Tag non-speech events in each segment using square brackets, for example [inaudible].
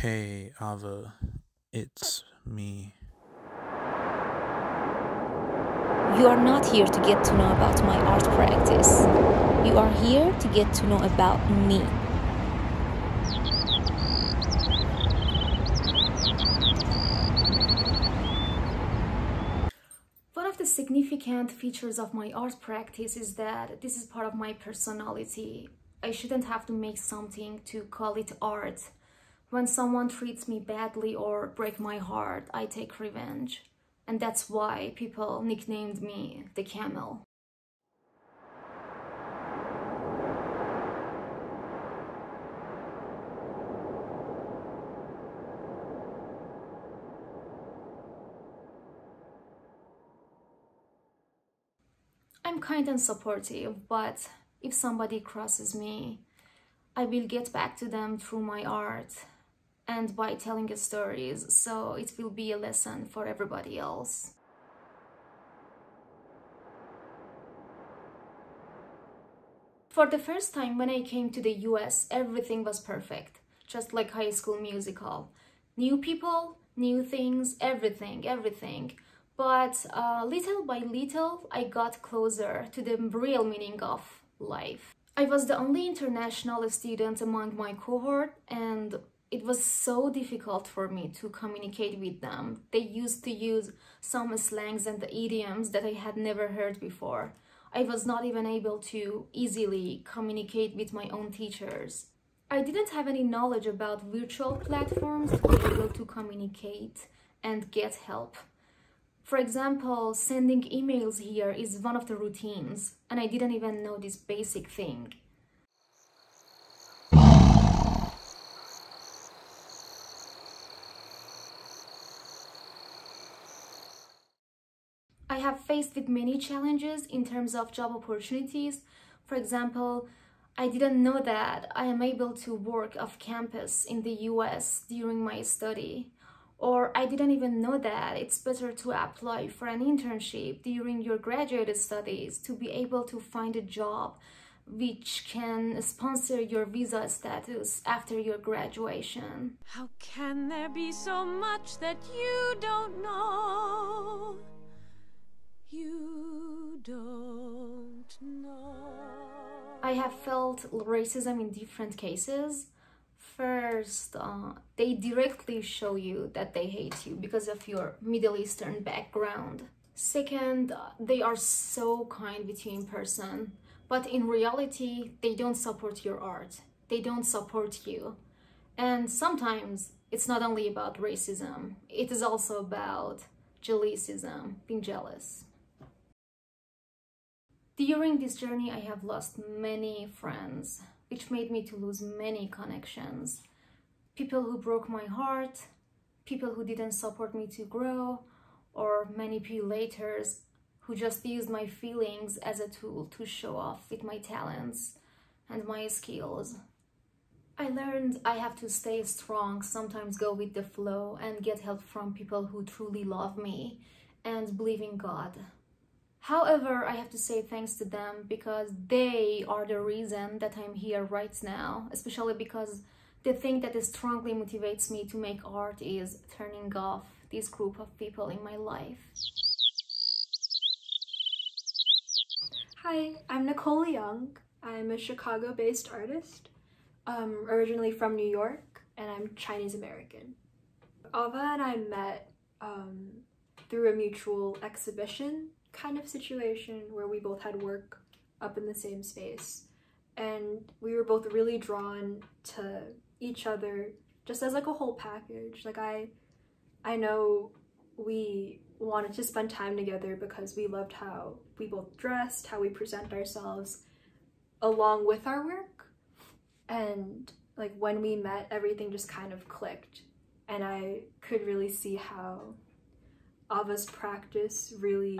Hey, Ava, it's me. You are not here to get to know about my art practice. You are here to get to know about me. One of the significant features of my art practice is that this is part of my personality. I shouldn't have to make something to call it art. When someone treats me badly or break my heart, I take revenge. And that's why people nicknamed me the camel. I'm kind and supportive, but if somebody crosses me, I will get back to them through my art and by telling stories, so it will be a lesson for everybody else. For the first time when I came to the US, everything was perfect, just like High School Musical. New people, new things, everything, everything. But uh, little by little, I got closer to the real meaning of life. I was the only international student among my cohort and it was so difficult for me to communicate with them. They used to use some slangs and idioms that I had never heard before. I was not even able to easily communicate with my own teachers. I didn't have any knowledge about virtual platforms to be able to communicate and get help. For example, sending emails here is one of the routines, and I didn't even know this basic thing. Have faced with many challenges in terms of job opportunities. For example, I didn't know that I am able to work off campus in the US during my study. Or I didn't even know that it's better to apply for an internship during your graduate studies to be able to find a job which can sponsor your visa status after your graduation. How can there be so much that you don't know? Don't know. I have felt racism in different cases. First, uh, they directly show you that they hate you because of your Middle Eastern background. Second, uh, they are so kind with you in person, but in reality, they don't support your art. They don't support you. And sometimes it's not only about racism, it is also about jealousism, being jealous. During this journey, I have lost many friends, which made me to lose many connections. People who broke my heart, people who didn't support me to grow, or manipulators who just used my feelings as a tool to show off with my talents and my skills. I learned I have to stay strong, sometimes go with the flow and get help from people who truly love me and believe in God. However, I have to say thanks to them because they are the reason that I'm here right now, especially because the thing that strongly motivates me to make art is turning off this group of people in my life. Hi, I'm Nicole Leung. I'm a Chicago-based artist, um, originally from New York, and I'm Chinese American. Ava and I met um, through a mutual exhibition kind of situation where we both had work up in the same space. And we were both really drawn to each other just as like a whole package. Like i i know we wanted to spend time together because we loved how we both dressed how we present ourselves along with our work. And like when we met everything just kind of clicked and i could really see how ava's practice really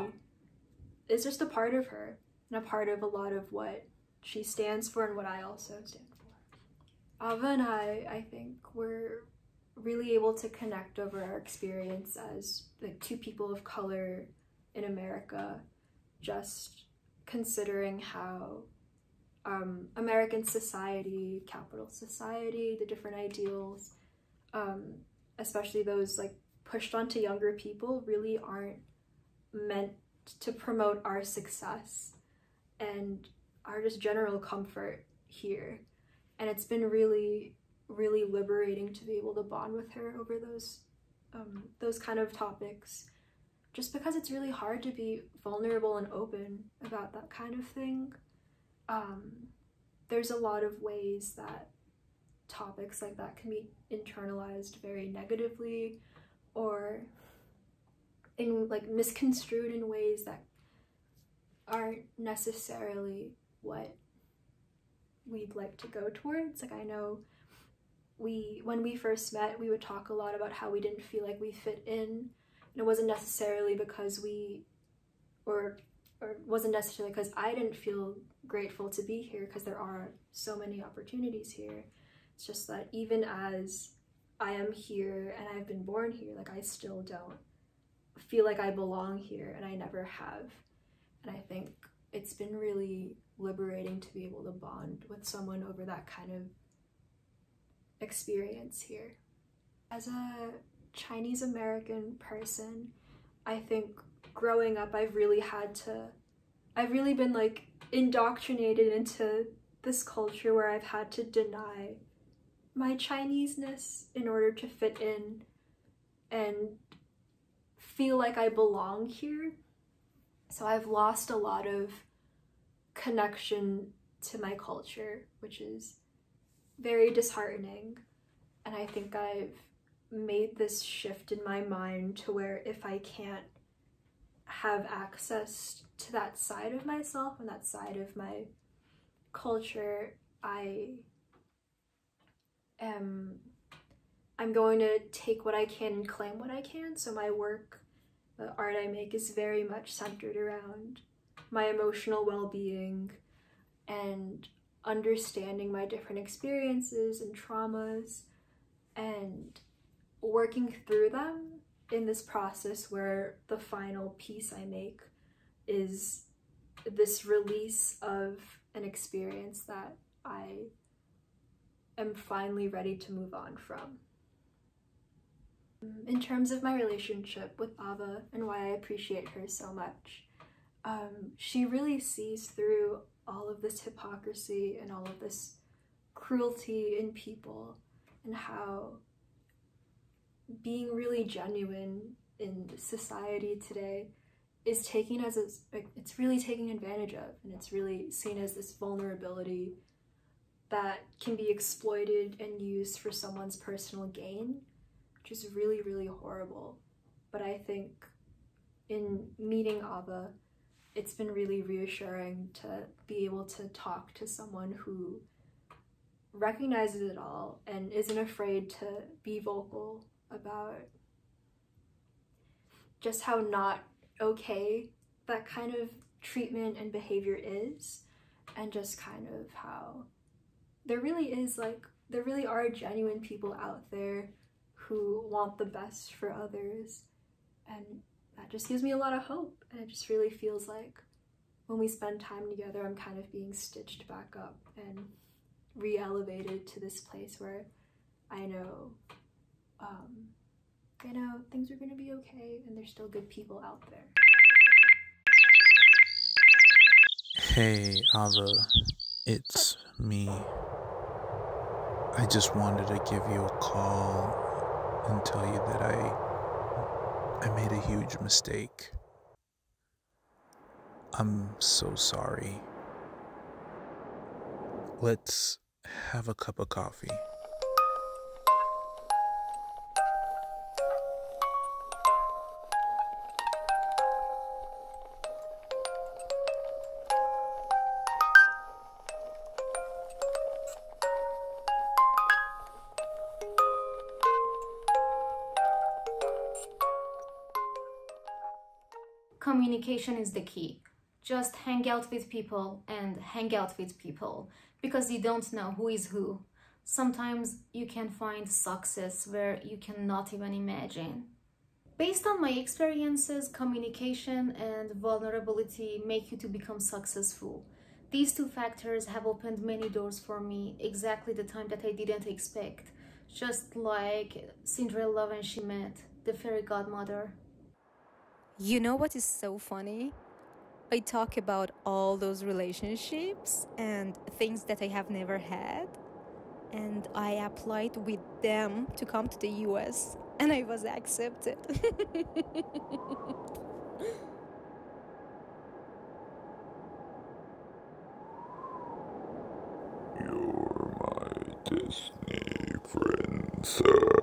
is just a part of her and a part of a lot of what she stands for and what I also stand for. Ava and I, I think, were really able to connect over our experience as like two people of color in America, just considering how um, American society, capital society, the different ideals um, especially those like pushed onto younger people, really aren't meant to promote our success and our just general comfort here. And it's been really, really liberating to be able to bond with her over those um, those kind of topics just because it's really hard to be vulnerable and open about that kind of thing. Um, there's a lot of ways that topics like that can be internalized very negatively or in like misconstrued in ways that aren't necessarily what we'd like to go towards. Like I know we when we first met, we would talk a lot about how we didn't feel like we fit in. And it wasn't necessarily because we or or wasn't necessarily because I didn't feel grateful to be here because there are so many opportunities here. It's just that even as I am here and I've been born here, like I still don't feel like I belong here and I never have. And I think it's been really liberating to be able to bond with someone over that kind of experience here. As a Chinese American person, I think growing up I've really had to I've really been like indoctrinated into this culture where I've had to deny my Chineseness in order to fit in and feel like I belong here. So I've lost a lot of connection to my culture, which is very disheartening. And I think I've made this shift in my mind to where if I can't have access to that side of myself and that side of my culture, I am I'm going to take what I can and claim what I can. So my work, the art I make is very much centered around my emotional well-being and understanding my different experiences and traumas and working through them in this process where the final piece I make is this release of an experience that I am finally ready to move on from. In terms of my relationship with Ava and why I appreciate her so much, um, she really sees through all of this hypocrisy and all of this cruelty in people and how being really genuine in society today is taken as a, it's really taken advantage of and it's really seen as this vulnerability that can be exploited and used for someone's personal gain which is really really horrible. But i think in meeting ava it's been really reassuring to be able to talk to someone who recognizes it all and isn't afraid to be vocal about just how not okay that kind of treatment and behavior is and just kind of how there really is like there really are genuine people out there who want the best for others and that just gives me a lot of hope and it just really feels like when we spend time together I'm kind of being stitched back up and re-elevated to this place where I know um, I know things are gonna be okay and there's still good people out there. Hey, Ava, it's me. I just wanted to give you a call and tell you that I I made a huge mistake. I'm so sorry. Let's have a cup of coffee. Communication is the key. Just hang out with people and hang out with people because you don't know who is who. Sometimes you can find success where you cannot even imagine. Based on my experiences, communication and vulnerability make you to become successful. These two factors have opened many doors for me exactly the time that I didn't expect. just like Cinderella when she met the fairy godmother. You know what is so funny? I talk about all those relationships and things that I have never had, and I applied with them to come to the US, and I was accepted. [laughs] You're my Disney princess.